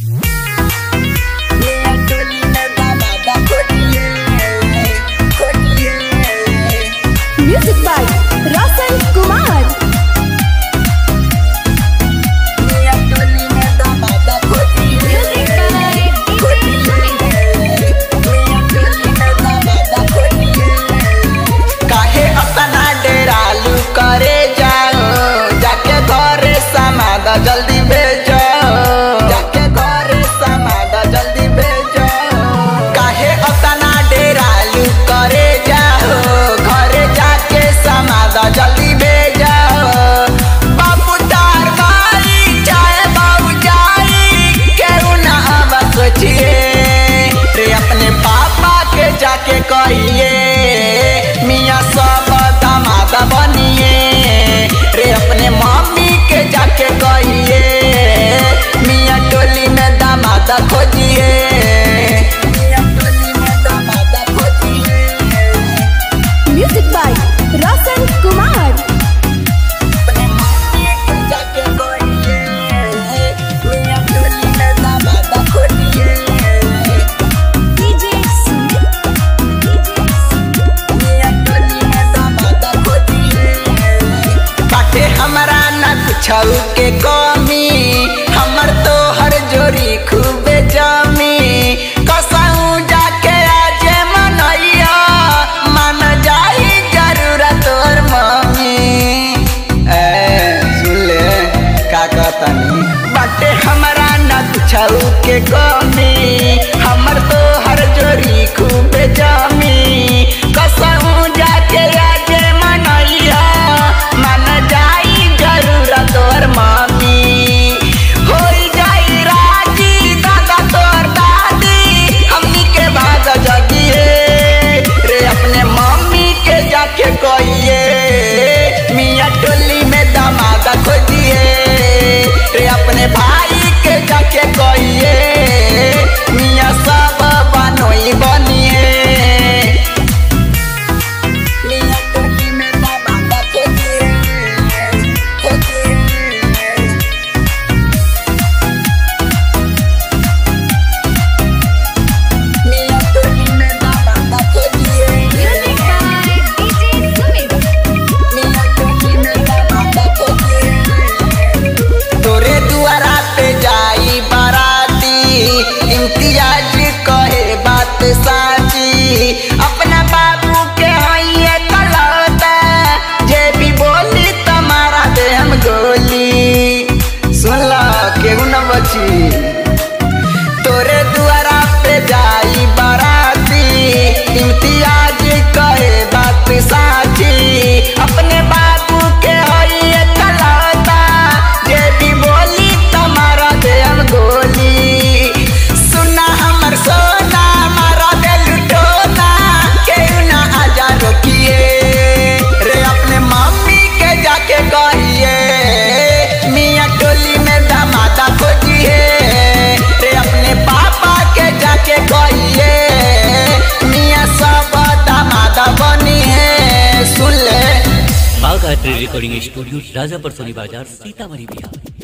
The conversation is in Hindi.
Mm-hmm. छऊ के कमी, हमर तो हर जोड़ी खूबे जमी। कसाऊ जाके आज मनैया, मन जाई ज़रूरत और मम्मी ए, सुन ले, का कहतनी बाटे हमरा न छऊ के कमी, हमर तो का रिकॉर्डिंग स्टूडियो राजा सोनी बाज़ार सीतामढ़ी बिहार।